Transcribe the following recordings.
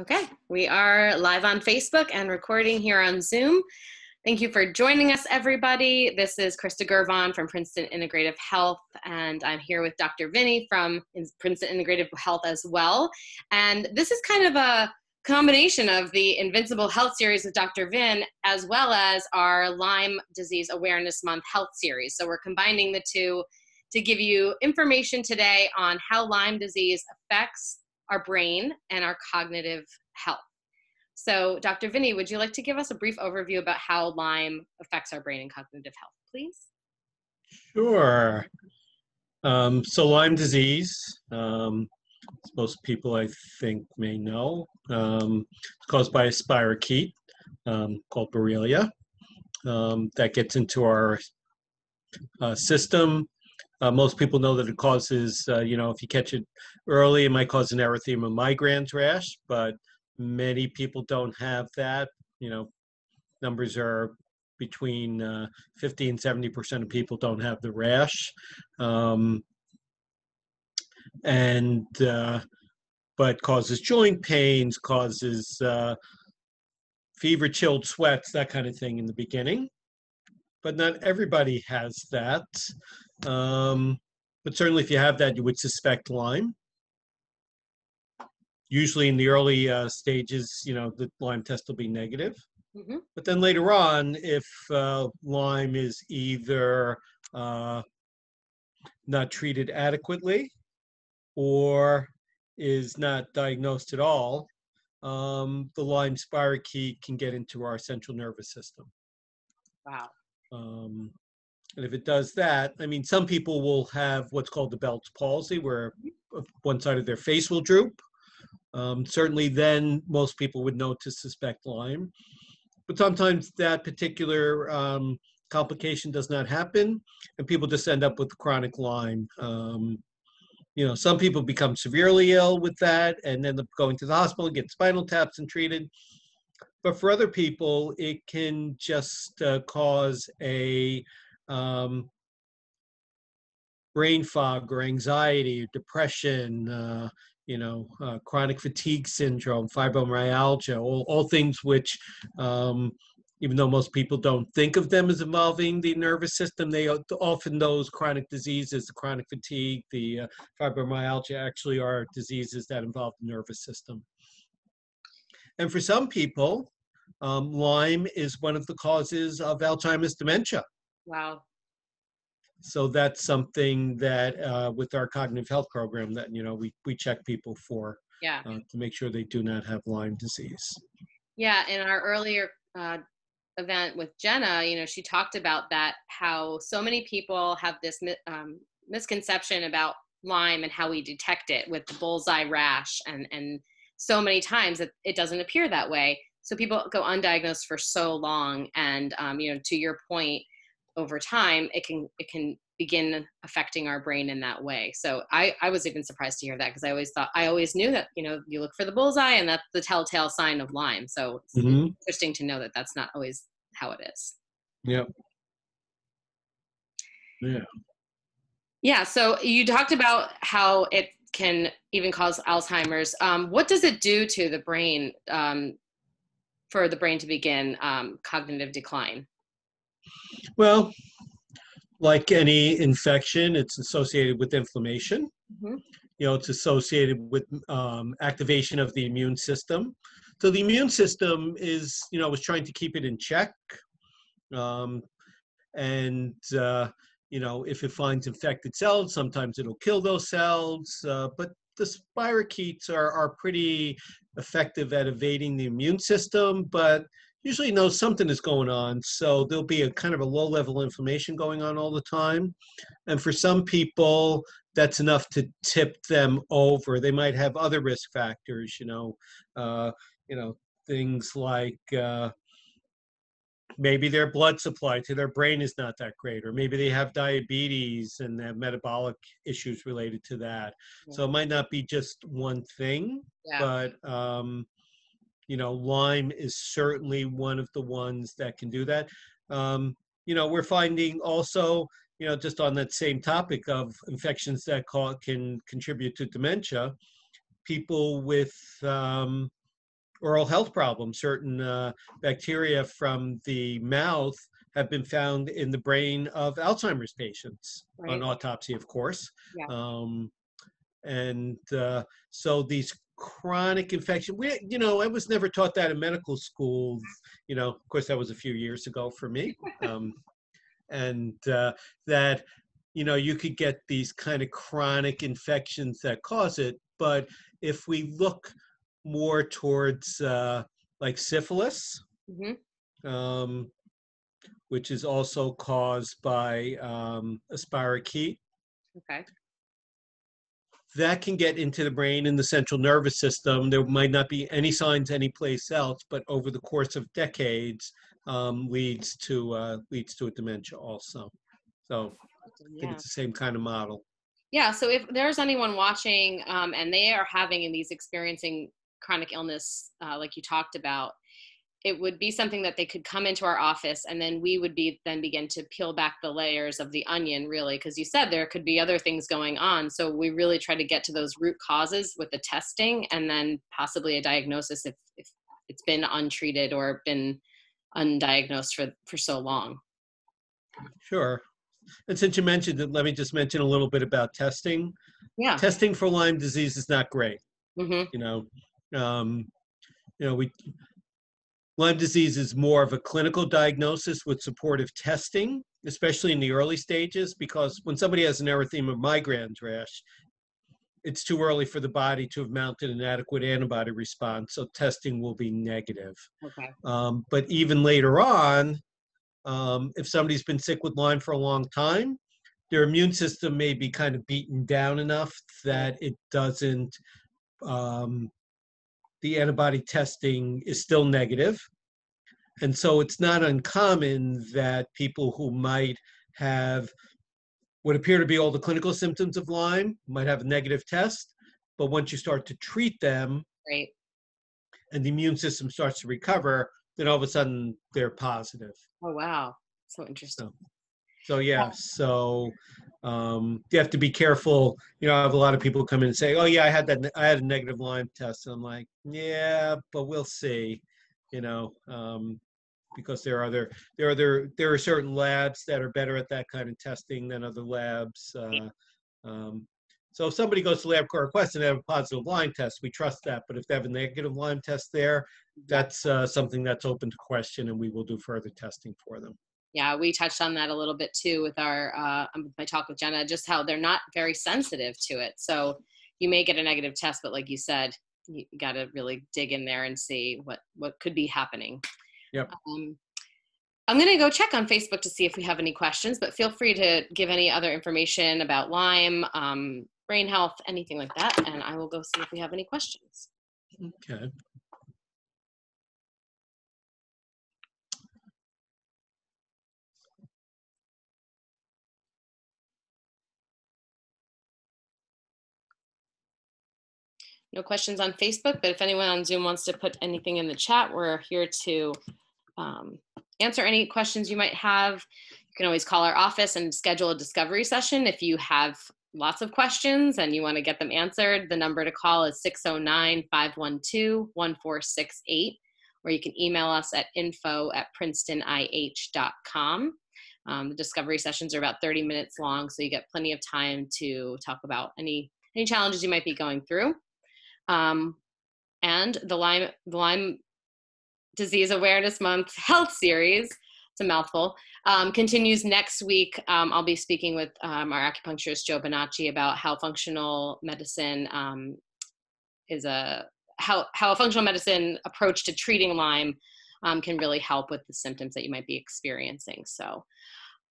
Okay, we are live on Facebook and recording here on Zoom. Thank you for joining us, everybody. This is Krista Gervon from Princeton Integrative Health, and I'm here with Dr. Vinny from Princeton Integrative Health as well. And this is kind of a combination of the Invincible Health series with Dr. Vin, as well as our Lyme Disease Awareness Month Health series. So we're combining the two to give you information today on how Lyme disease affects our brain, and our cognitive health. So, Dr. Vinny, would you like to give us a brief overview about how Lyme affects our brain and cognitive health, please? Sure. Um, so, Lyme disease, um, most people I think may know, um, it's caused by a spirochete um, called Borrelia um, that gets into our uh, system uh, most people know that it causes, uh, you know, if you catch it early, it might cause an erythema migrans rash, but many people don't have that. You know, numbers are between uh, 50 and 70% of people don't have the rash. Um, and, uh, but causes joint pains, causes uh, fever, chilled sweats, that kind of thing in the beginning. But not everybody has that. Um, but certainly, if you have that, you would suspect Lyme. Usually, in the early uh, stages, you know, the Lyme test will be negative. Mm-hmm. But then later on, if uh, Lyme is either uh, not treated adequately or is not diagnosed at all, um, the Lyme spirochete can get into our central nervous system. Wow. Um, and if it does that, I mean, some people will have what's called the Bell's palsy, where one side of their face will droop. Um, certainly, then most people would know to suspect Lyme. But sometimes that particular um, complication does not happen, and people just end up with chronic Lyme. Um, you know, some people become severely ill with that and end up going to the hospital, get spinal taps and treated. But for other people, it can just uh, cause a um, brain fog or anxiety, depression, uh, you know, uh, chronic fatigue syndrome, fibromyalgia, all, all things which, um, even though most people don't think of them as involving the nervous system, they often those chronic diseases, the chronic fatigue, the uh, fibromyalgia actually are diseases that involve the nervous system. And for some people, um, Lyme is one of the causes of Alzheimer's dementia. Wow. So that's something that uh, with our cognitive health program that you know we we check people for yeah uh, to make sure they do not have Lyme disease. Yeah, in our earlier uh, event with Jenna, you know, she talked about that how so many people have this um, misconception about Lyme and how we detect it with the bullseye rash and and so many times that it doesn't appear that way. So people go undiagnosed for so long, and um, you know, to your point, over time it can it can begin affecting our brain in that way. So i i was even surprised to hear that because i always thought i always knew that you know you look for the bullseye and that's the telltale sign of lyme. So it's mm-hmm. interesting to know that that's not always how it is. Yep. Yeah. Yeah so you talked about how it can even cause alzheimer's. Um, what does it do to the brain um, for the brain to begin um, cognitive decline well, like any infection, it's associated with inflammation. Mm-hmm. You know, it's associated with um, activation of the immune system. So the immune system is, you know, was trying to keep it in check. Um, and, uh, you know, if it finds infected cells, sometimes it'll kill those cells. Uh, but the spirochetes are, are pretty effective at evading the immune system, but usually knows something is going on. So there'll be a kind of a low level inflammation going on all the time. And for some people, that's enough to tip them over. They might have other risk factors, you know, uh, you know, things like uh, maybe their blood supply to their brain is not that great, or maybe they have diabetes and have metabolic issues related to that. Yeah. So it might not be just one thing, yeah. but um, you know, Lyme is certainly one of the ones that can do that. Um, you know, we're finding also, you know, just on that same topic of infections that call, can contribute to dementia, people with um, oral health problems. Certain uh, bacteria from the mouth have been found in the brain of Alzheimer's patients right. on autopsy, of course. Yeah. Um, and uh, so these chronic infection, we, you know, I was never taught that in medical school. You know, of course, that was a few years ago for me. Um, and uh, that, you know, you could get these kind of chronic infections that cause it. But if we look more towards uh, like syphilis, mm-hmm. um, which is also caused by um, a spirochete. Okay. That can get into the brain and the central nervous system. There might not be any signs anyplace else, but over the course of decades, um, leads to uh, leads to a dementia also. So I think it's the same kind of model. Yeah. So if there's anyone watching um, and they are having and these experiencing chronic illness, uh, like you talked about, it would be something that they could come into our office and then we would be then begin to peel back the layers of the onion really because you said there could be other things going on. So we really try to get to those root causes with the testing and then possibly a diagnosis if, if it's been untreated or been undiagnosed for for so long. Sure. And since you mentioned it let me just mention a little bit about testing. Yeah. Testing for lyme disease is not great. Mm-hmm. you know um, you know we Lyme disease is more of a clinical diagnosis with supportive testing, especially in the early stages, because when somebody has an erythema migrans rash, it's too early for the body to have mounted an adequate antibody response, so testing will be negative. Okay. Um, but even later on, um, if somebody's been sick with Lyme for a long time, their immune system may be kind of beaten down enough that it doesn't um, the antibody testing is still negative. And so it's not uncommon that people who might have what appear to be all the clinical symptoms of Lyme might have a negative test, but once you start to treat them, right. and the immune system starts to recover, then all of a sudden they're positive. Oh wow, so interesting. So, so yeah, so um, you have to be careful. You know, I have a lot of people come in and say, "Oh yeah, I had that. I had a negative Lyme test." And I'm like, "Yeah, but we'll see." You know, um, because there are other there are there there are certain labs that are better at that kind of testing than other labs. Uh, um, so if somebody goes to LabCorp Quest and they have a positive Lyme test, we trust that. But if they have a negative Lyme test there, that's uh, something that's open to question, and we will do further testing for them yeah, we touched on that a little bit too with our uh, um, my talk with Jenna, just how they're not very sensitive to it. So you may get a negative test, but like you said, you got to really dig in there and see what what could be happening. Yep. Um, I'm going to go check on Facebook to see if we have any questions, but feel free to give any other information about Lyme, um, brain health, anything like that, and I will go see if we have any questions. Okay. No questions on Facebook, but if anyone on Zoom wants to put anything in the chat, we're here to um, answer any questions you might have. You can always call our office and schedule a discovery session if you have lots of questions and you want to get them answered. The number to call is 609 512 1468, or you can email us at info at princetonih.com. Um, the discovery sessions are about 30 minutes long, so you get plenty of time to talk about any any challenges you might be going through. Um, and the Lyme, the Lyme Disease Awareness Month Health Series, it's a mouthful, um, continues next week. Um, I'll be speaking with um, our acupuncturist Joe Bonacci about how functional medicine um, is a how how a functional medicine approach to treating Lyme um, can really help with the symptoms that you might be experiencing. So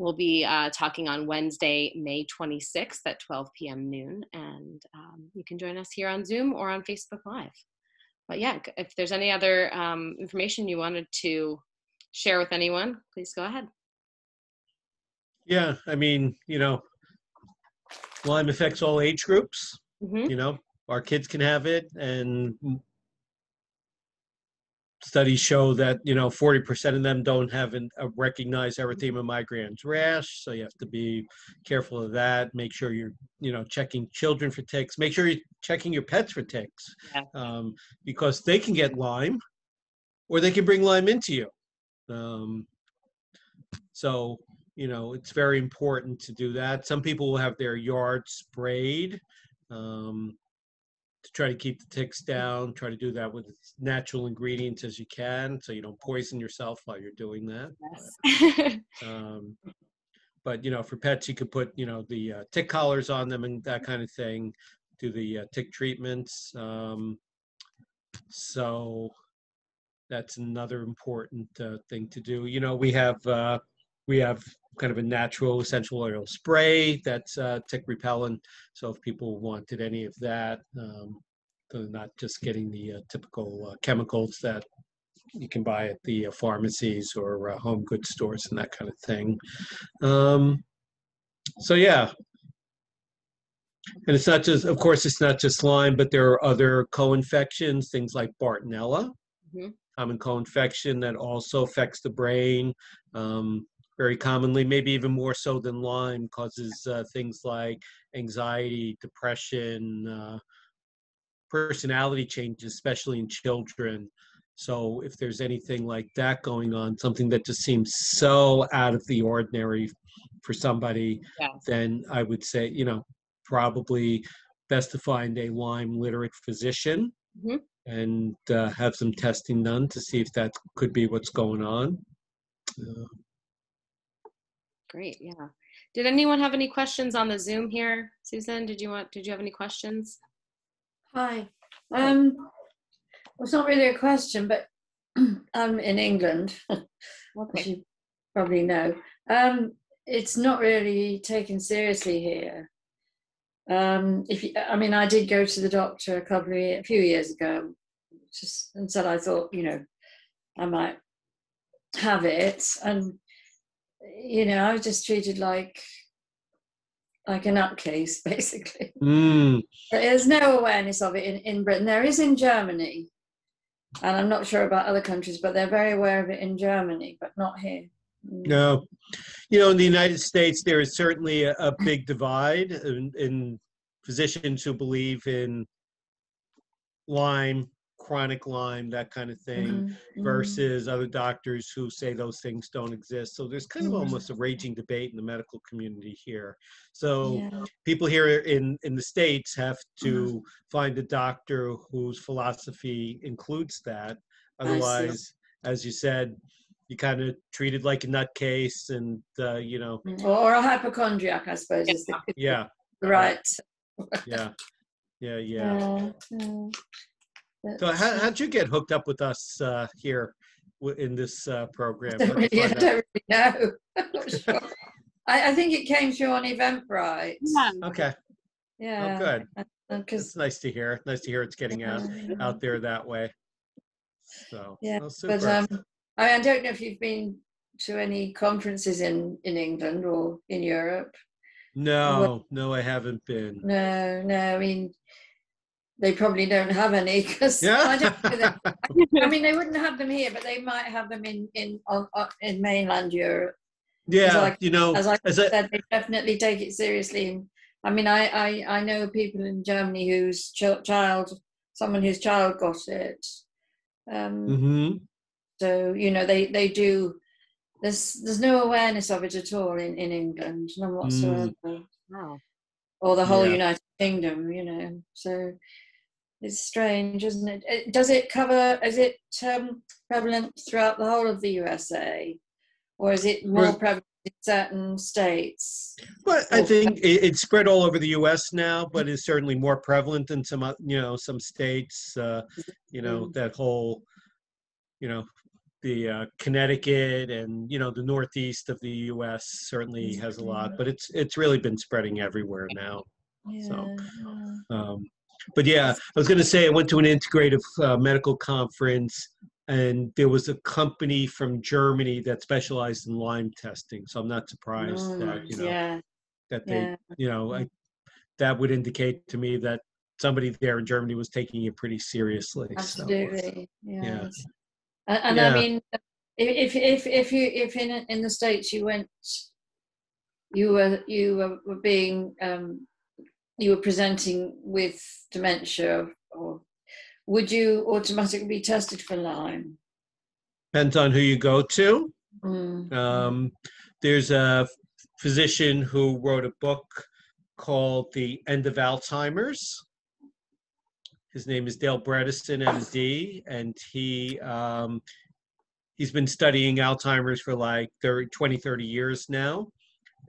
We'll be uh, talking on Wednesday, May 26th at 12 p.m. noon, and um, you can join us here on Zoom or on Facebook Live. But yeah, if there's any other um, information you wanted to share with anyone, please go ahead. Yeah, I mean, you know, Lyme affects all age groups. Mm-hmm. You know, our kids can have it, and studies show that you know 40% of them don't have an, a recognized erythema migrans rash so you have to be careful of that. Make sure you're you know checking children for ticks. Make sure you're checking your pets for ticks um, because they can get lyme or they can bring lyme into you. Um, so you know it's very important to do that. Some people will have their yard sprayed um, to try to keep the ticks down. Try to do that with as natural ingredients as you can, so you don't poison yourself while you're doing that. Yes. um, but you know, for pets, you could put you know the uh, tick collars on them and that kind of thing. Do the uh, tick treatments. Um, so that's another important uh, thing to do. You know, we have uh, we have kind of a natural essential oil spray that's uh, tick repellent. So if people wanted any of that, um, they're not just getting the uh, typical uh, chemicals that you can buy at the uh, pharmacies or uh, home goods stores and that kind of thing. Um, so yeah. And it's not just, of course, it's not just Lyme, but there are other co-infections, things like Bartonella, mm-hmm. common co-infection that also affects the brain. Um, very commonly, maybe even more so than Lyme, causes uh, things like anxiety, depression, uh, personality changes, especially in children. So if there's anything like that going on, something that just seems so out of the ordinary for somebody, yeah. then I would say, you know, probably best to find a Lyme literate physician mm-hmm. and uh, have some testing done to see if that could be what's going on. Uh, Great. Yeah. Did anyone have any questions on the Zoom here? Susan, did you want, did you have any questions? Hi. Um, well, it's not really a question, but I'm in England, okay. as you probably know. Um, it's not really taken seriously here. Um, if you, I mean, I did go to the doctor a couple of a few years ago, just and said I thought, you know, I might have it, and you know, I was just treated like like a nutcase, basically. Mm. There's no awareness of it in, in Britain. There is in Germany, and I'm not sure about other countries, but they're very aware of it in Germany, but not here. Mm. No, you know, in the United States, there is certainly a, a big divide in, in physicians who believe in Lyme chronic Lyme, that kind of thing, mm-hmm. mm-hmm. versus other doctors who say those things don't exist. So there's kind of mm-hmm. almost a raging debate in the medical community here. So yeah. people here in in the states have to mm-hmm. find a doctor whose philosophy includes that. Otherwise, as you said, you kind of treated like a nutcase, and uh, you know, mm, or a hypochondriac, I suppose. Yeah. right. yeah. Yeah, yeah. yeah. So how, how'd you get hooked up with us uh, here in this uh, program? I don't really, I don't really know. sure. I, I, think it came through on Eventbrite. Yeah. Okay. Yeah. Oh, good. Because it's nice to hear. Nice to hear it's getting out out there that way. So yeah, well, but um, I, I don't know if you've been to any conferences in in England or in Europe. No, no, I haven't been. No, no. I mean, they probably don't have any because yeah. I, I, mean they wouldn't have them here, but they might have them in in on, on in mainland Europe. Yeah, I, you know, as I as said, they definitely take it seriously. I mean, I I, I know people in Germany whose ch- child, someone whose child got it. Um, mm-hmm. So you know, they they do. There's there's no awareness of it at all in in England, none whatsoever. Mm. Wow. Or the whole yeah. United Kingdom, you know. So it's strange, isn't it? Does it cover? Is it um, prevalent throughout the whole of the USA, or is it more prevalent in certain states? Well, I think it's spread all over the U.S. now, but it's certainly more prevalent in some, you know, some states. Uh, you know, mm. that whole, you know, the uh, Connecticut and you know the Northeast of the U.S. certainly has a lot, but it's it's really been spreading everywhere now. Yeah. So, um, but yeah, I was going to say I went to an integrative uh, medical conference, and there was a company from Germany that specialized in Lyme testing. So I'm not surprised mm, that you know yeah. that they yeah. you know I, that would indicate to me that somebody there in Germany was taking it pretty seriously. Absolutely. So, yeah. And, and Yeah. I mean, if if if you if in in the states you went, you were you were, were being um, you were presenting with dementia, or would you automatically be tested for Lyme? Depends on who you go to. Mm. Um, there's a physician who wrote a book called The End of Alzheimer's. His name is Dale Bredesen, MD, and he um, he's been studying Alzheimer's for like 30, 20, 30 years now.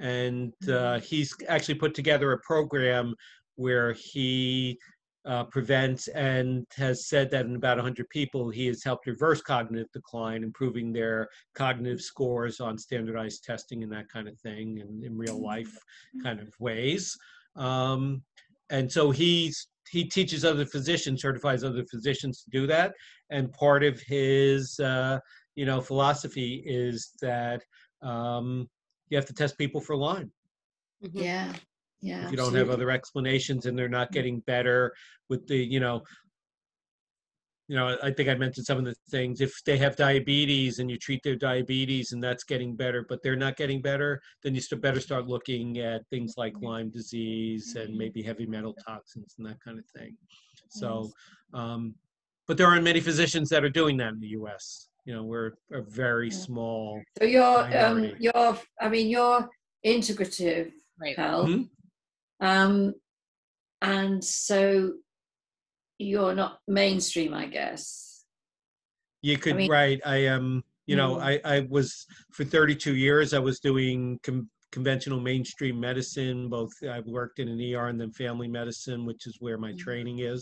And uh, he's actually put together a program where he uh, prevents and has said that in about 100 people, he has helped reverse cognitive decline, improving their cognitive scores on standardized testing and that kind of thing, and in real life kind of ways. Um, and so he's he teaches other physicians, certifies other physicians to do that. And part of his uh, you know philosophy is that um, you have to test people for Lyme. Mhm. Yeah, yeah. If you don't have other explanations and they're not getting better with the you know you know i think i mentioned some of the things. If they have diabetes and you treat their diabetes and that's getting better but they're not getting better then you st- better start looking at things like lyme disease and maybe heavy metal toxins and that kind of thing. So um, but there aren't many physicians that are doing that in the us you know we're a very small So you're um you're I mean you're integrative Right. health. Mhm. Um and so you're not mainstream, I guess. You could mean- right. I am. you know, Mm. I I was for 32 years. I was doing com- conventional mainstream medicine. Both i've worked in an ER and then family medicine, which is where my Mm. training is.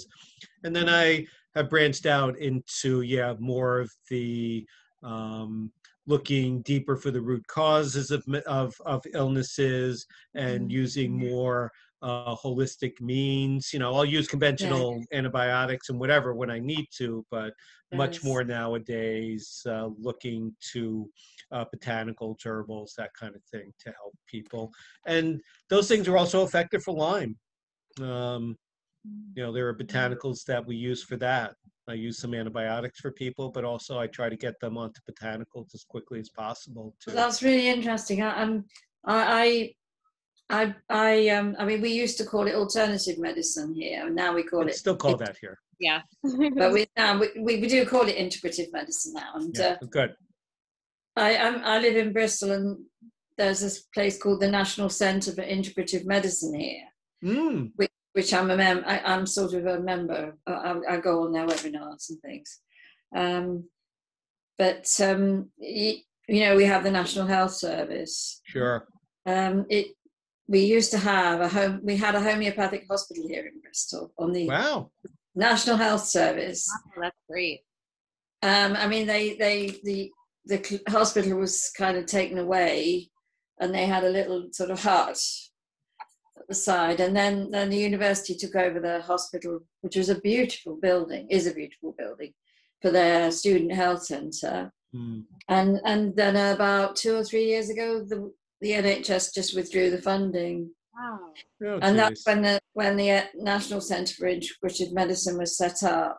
And then I have branched out into yeah more of the um, looking deeper for the root causes of of of illnesses and Mhm. using more uh, holistic means. You know, I'll use conventional antibiotics and whatever when I need to, but much more nowadays uh, looking to uh, botanicals, herbals, that kind of thing to help people. And those things are also effective for Lyme. Um, you know, there are botanicals that we use for that. I use some antibiotics for people, but also I try to get them onto botanicals as quickly as possible. To, That's really interesting. I, I'm, I, I, I, I, um, I mean, we used to call it alternative medicine here, and now we call it's it. still call it- that here. Yeah. But we now we, we, we do call it integrative medicine now. And Yeah, uh, good. I, I'm, I live in Bristol, and there's this place called the National Centre for Integrative Medicine here, Mm, which I'm a mem. I, I'm sort of a member. I, I- I go on their webinars and things. Um, but um, y- you know, we have the National Health Service. sure. Um, it we used to have a home. We had a homeopathic hospital here in Bristol on the Wow. National Health Service. Oh, that's great. Um, I mean, they they the the hospital was kind of taken away, and they had a little sort of hut at the side, and then then the university took over the hospital, which was a beautiful building, is a beautiful building, for their student health centre. Mm, And and then about two or three years ago, the the NHS just withdrew the funding, Wow. oh, and that's when the when the uh, National Centre for Integrative Medicine was set up.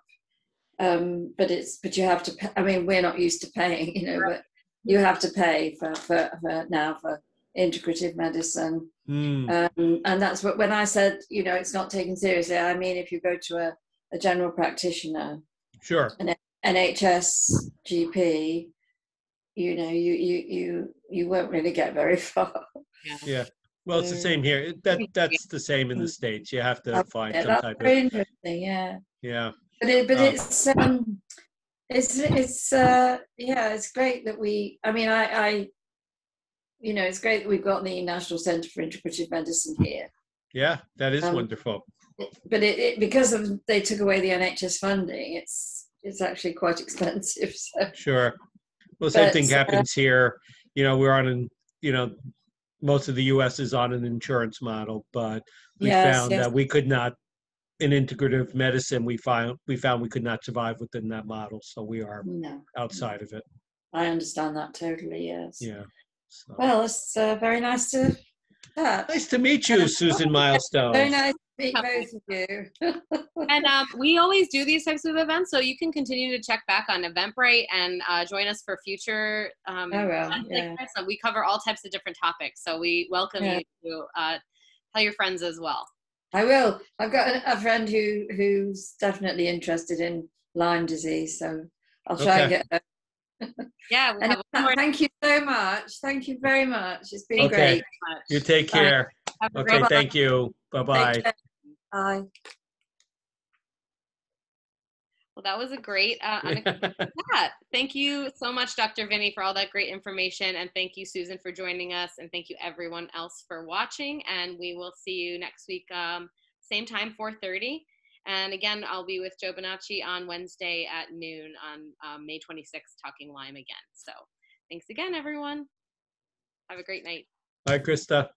Um, but it's but you have to. Pay, I mean, we're not used to paying, you know, but you have to pay for for, for now for integrative medicine. Mm, Um, and that's what when I said, you know, it's not taken seriously. I mean, if you go to a, a general practitioner, sure. an NHS GP, you know, you you you you won't really get very far. Yeah. yeah. Well, it's the same here. That that's the same in the Mm. states. You have to Yeah, find Yeah, some that's type very of interesting. Yeah. yeah. but it, but Oh. it's um it's it's uh yeah it's great that we i mean i i you know it's great that we've got the national center for integrative medicine here Yeah, that is Um, wonderful. but it, it because of they took away the nhs funding it's it's actually quite expensive so Sure. Well, same but, thing uh, happens here. You know, we're on an you know, most of the U.S. is on an insurance model, but we Yes, found yes. that we could not. In integrative medicine, we found we found we could not survive within that model, so we are no outside of it. i understand that totally yes Yeah. So. well it's uh, very nice to chat nice to meet you, Susan Milestone. very nice to Meet both of you. and um, we always do these types of events, so you can continue to check back on Eventbrite and uh, join us for future. Um, oh well, yeah. like so we cover all types of different topics, so we welcome yeah. you to uh, tell your friends as well. I will. I've got a friend who who's definitely interested in Lyme disease, so I'll try okay. and get her yeah. We'll thank you so much. Thank you very much. It's been okay. great. You take care. Okay. Thank you. Bye bye. Bye. Well, that was a great uh, chat. Thank you so much, Dr. Vinny, for all that great information. And thank you, Susan, for joining us. And thank you, everyone else, for watching. And we will see you next week, um, same time, 4.30. And again, I'll be with Joe Bonacci on Wednesday at noon on um, May 26th, talking Lyme again. So thanks again, everyone. Have a great night. Bye, Krista.